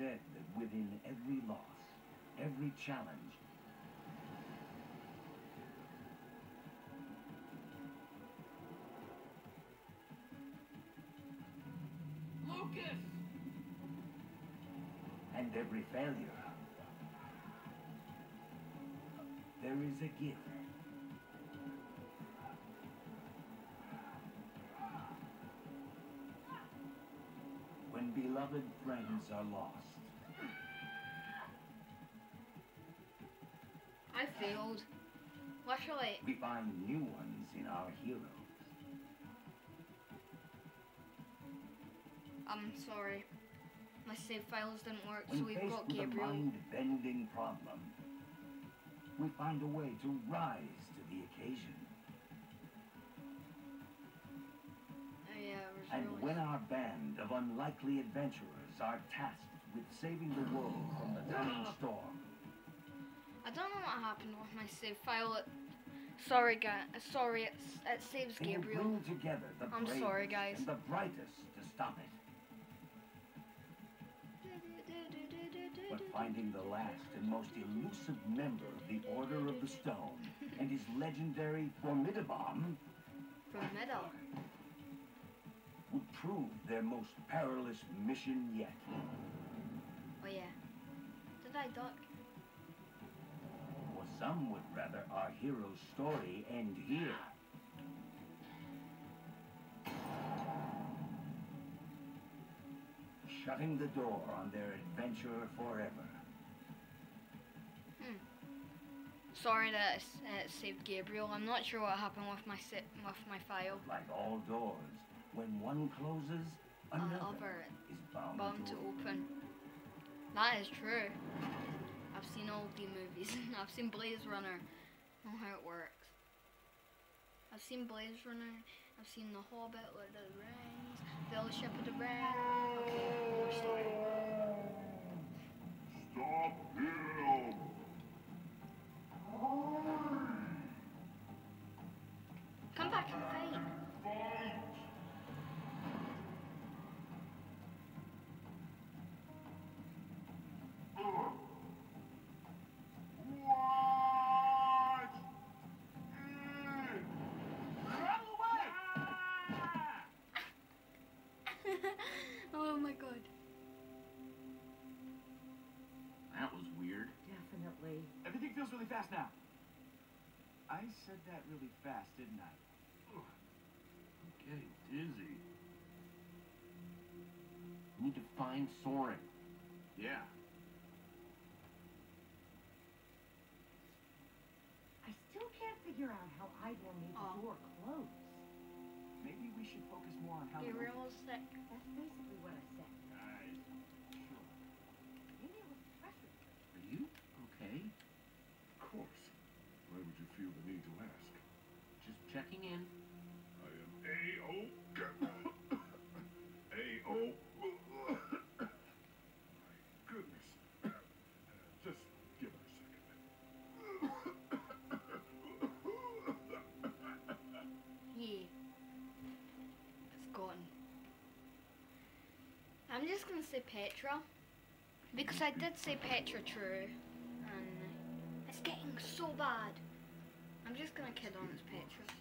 said that within every loss, every challenge, Lukas! and every failure, there is a gift. Beloved friends are lost, I failed. Literally, we find new ones in our heroes. I'm sorry. My save files didn't work, so we've faced got with a Gabriel. mind-bending problem, we find a way to rise to the occasion. Yeah, And really- when our band of unlikely adventurers are tasked with saving the world from the coming storm, I don't know what happened with my save file. Sorry, guys. Sorry, it's, it saves Gabriel. bring together the I'm sorry, guys. the brightest to stop it. But finding the last and most elusive member of the Order of the Stone and his legendary Formidi-Bomb From prove their most perilous mission yet. Oh yeah. Did I duck? Or some would rather our hero's story end here. Shutting the door on their adventure forever. Sorry that uh, it saved Gabriel. I'm not sure what happened with my with my file. Like all doors, when one closes, another Another is bound, bound to to open. open. That is true. I've seen all the movies. I've seen Blaze Runner. Know how it works. I've seen Blaze Runner. I've seen The Hobbit, Lord of the Rings, Fellowship of the Ring. Okay, more story. Stop him! Really fast now. I said that really fast, didn't I? Ugh. I'm getting dizzy. We need to find Soren. Yeah. I still can't figure out how Ivor made Aw. the door close. Maybe we should focus more on how. the- Gabriel was sick. That's basically what I said. Guys, sure. Maybe it was pressure. Are you okay? Of course. Why would you feel the need to ask? Just checking in. I am A-O... A-O... My goodness. Just give it a second. He is gone. I'm just gonna say Petra. Because I did say Petra true. And it's getting so bad. I'm just gonna kid on it's Petra.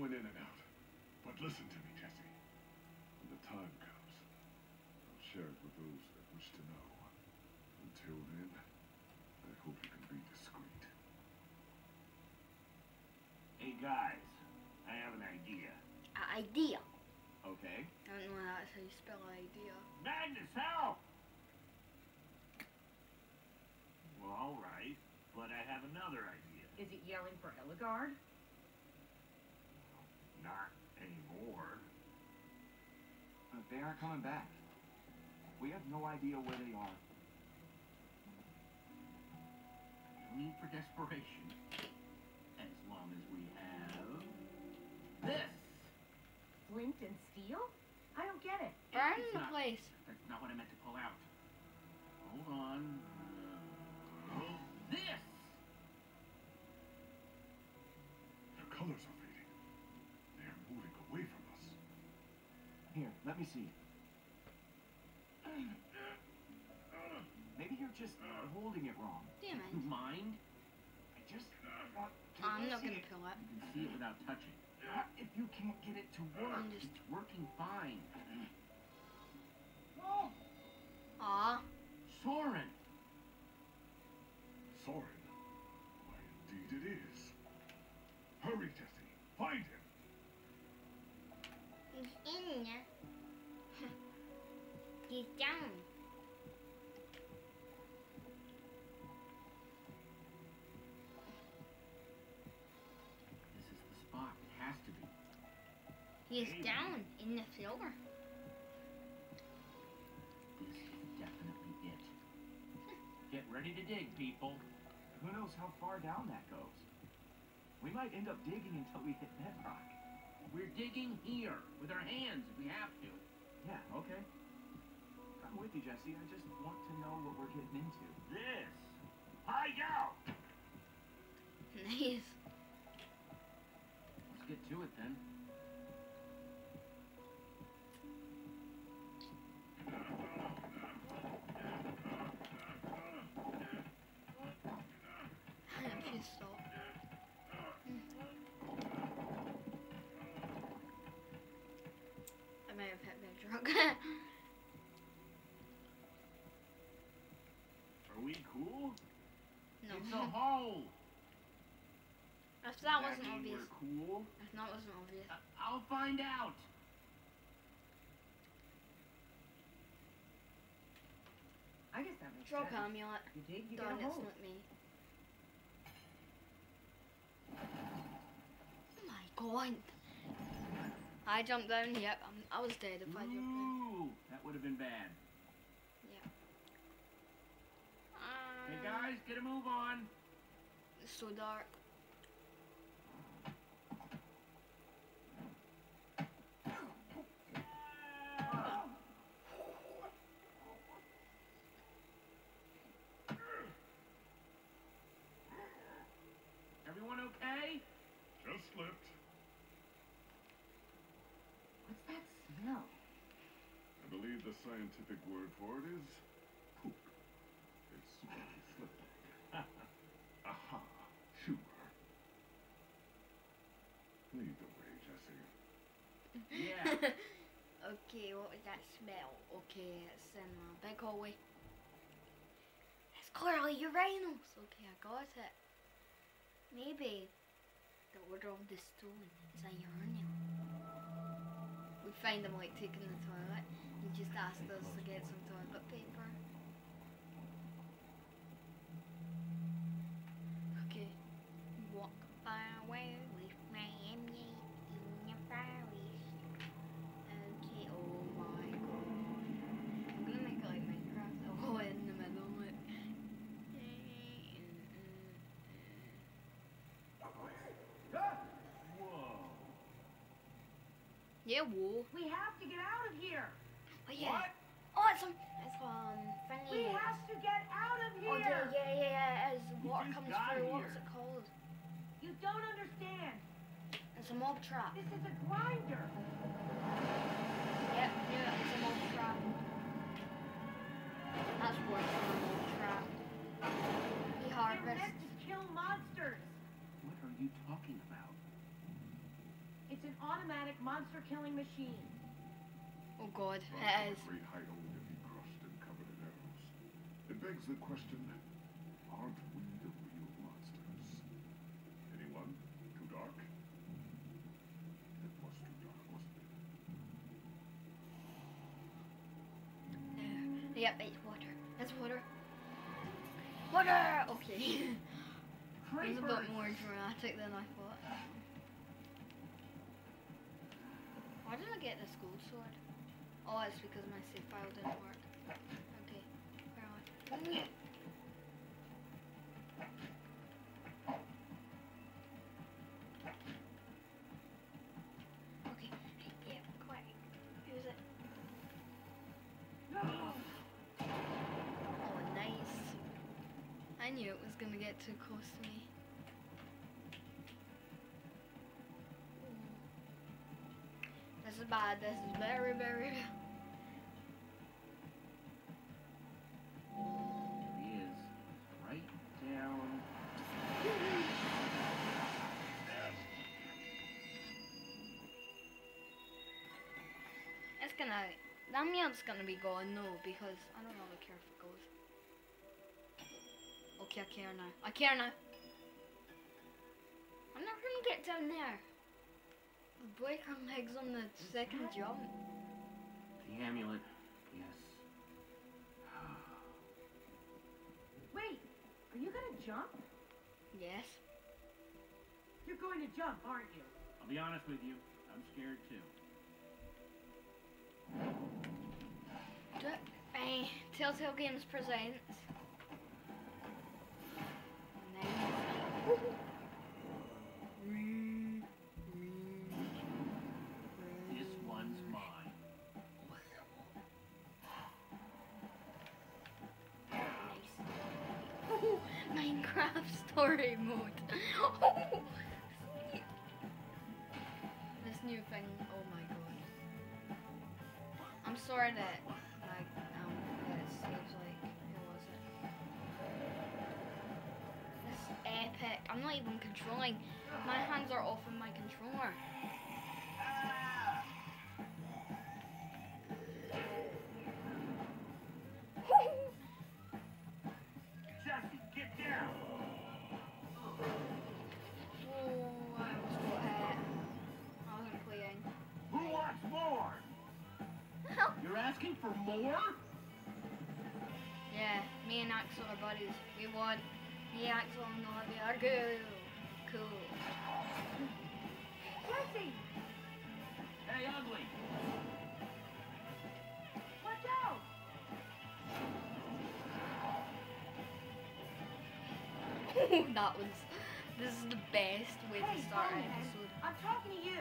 Going in and out. But listen to me, Jesse. When the time comes, I'll share it with those that wish to know. Until then, I hope you can be discreet. Hey guys, I have an idea. A idea. Okay. I don't know that's how you spell idea. Magnus, help! Well, alright, but I have another idea. Is it yelling for Ellegaard? Not anymore. But they are coming back. We have no idea where they are. No need for desperation. As long as we have this. Flint and steel? I don't get it. Burn It's the not- place. That's not what I meant to pull out. Hold on. Uh, this. Here, let me see. Maybe you're just holding it wrong. You You mind? I just want to I'm not see gonna it. pull it. You can see it without touching. What if you can't get it to work? I'm just. It's working fine. Oh, Aw. Soren! Soren? Why, indeed it is. Hurry, Jesse. Find him. He's in there. He's down. This is the spot. It has to be. He's Hey. down in the floor. This is definitely it. Get ready to dig, people. who knows how far down that goes? We might end up digging until we hit bedrock. We're digging here with our hands if we have to. Yeah, okay. I'm with you, Jesse. I just want to know what we're getting into. This. Hide out! Nice. Let's get to it then. I'm pissed off. I may have hit bedrock. Are It's a hole. If that Does wasn't obvious. Cool. If that wasn't obvious. I- I'll find out. I guess that makes Drop sense. amulet. You dig, you get Darn, a it's hole. not me. Oh my god. I jumped down, yep, I'm, um, I was dead if I jumped down. Ooh, that would have been bad. Hey Um, guys, get a move on. It's so dark. Everyone okay? Just slipped. What's that smell? I believe the scientific word for it is poop. It's slightly slipped. Aha. Sure. Lead the way, Jesse. Yeah. okay, what was that smell? Okay, it's in a big hallway. It's clearly urinals. Okay, I got it. Maybe the order of the stone is a urinal. We find him like taking the toilet. He just asked us to get some toilet paper. Yeah, whoa. We have to get out of here. Oh, yeah. What? Oh, it's um, it's um, We thingy. have to get out of here. Oh, yeah, yeah, yeah, yeah. As water comes got through, what's here. it called? You don't understand. It's a mob trap. This is a grinder. Automatic monster killing machine. Oh god, From it a is. great height only to be crushed and covered in arrows. It begs the question, aren't we the real monsters? Anyone? Too dark? It was too dark, wasn't it? Uh, yep, it's water. It's water. Water! Okay. it was a bit more dramatic than I thought. Did I get this gold sword? Oh, it's because my save file didn't work. Okay, where am I? Okay, yeah, quick. Use it. Oh, nice. I knew it was gonna get too close to me. Bad. This is very, very bad. There he is. Right down. It's gonna. That meal's gonna be gone no, because I don't really care if it goes. Okay, I care now. I care now. I'm not gonna get down there. Break our legs on the second jump. The amulet. Yes. Wait, are you gonna jump? Yes. You're going to jump, aren't you? I'll be honest with you. I'm scared too. Uh, Telltale Games presents. Story mode. this new thing. Oh my god. I'm sorry that like um that it like who was it? This epic. I'm not even controlling. My hands are off of my controller. Oh, yeah, me and Axel are buddies. We won. Me, Axel, and Olivia are good. Cool. Jesse, Hey, ugly. watch out! that was. This is the best way Hey, to start an Bowman, episode. I'm talking to you.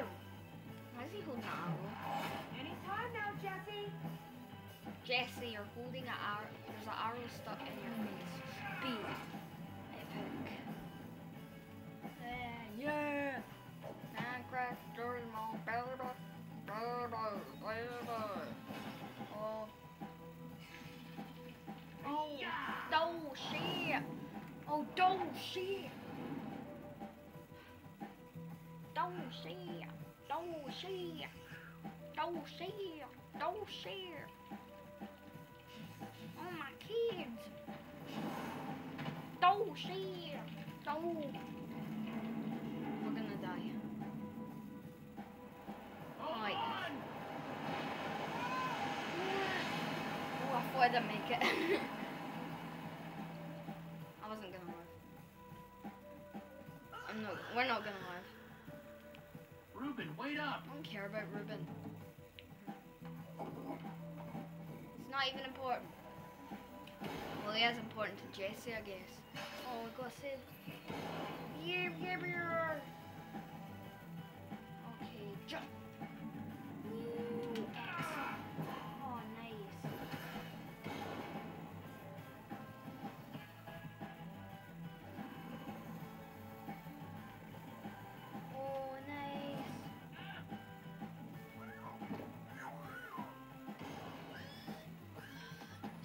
Why is he holding an arrow? Anytime now, Jesse. Jesse, you're holding an arrow. There's an arrow stuck in your face. Speed. Epic. Yeah, yeah. Minecraft mode. Baby, baby, baby. Oh. Oh, oh shit. Oh, don't shit. Don't shit. Don't shit. Don't shit. Don't shit. Don't share. We're gonna die. Hold Right. on! Oh, I thought I didn't make it. I wasn't gonna live. I'm not. We're not gonna live. Reuben, wait up! I don't care about Reuben. It's not even important. Well, he is important to Jesse, I guess. Oh, gotta save. Yeah, yeah, yeah. Okay, jump. Ooh, excellent. Oh, nice. Oh, nice.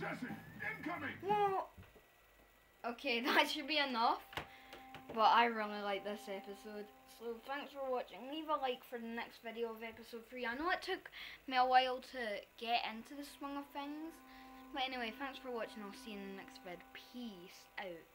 Jesse, incoming! Okay, that should be enough. But I really like this episode. So thanks for watching. Leave a like for the next video of episode 3. I know it took me a while to get into the swing of things. But anyway, thanks for watching. I'll see you in the next vid. Peace out.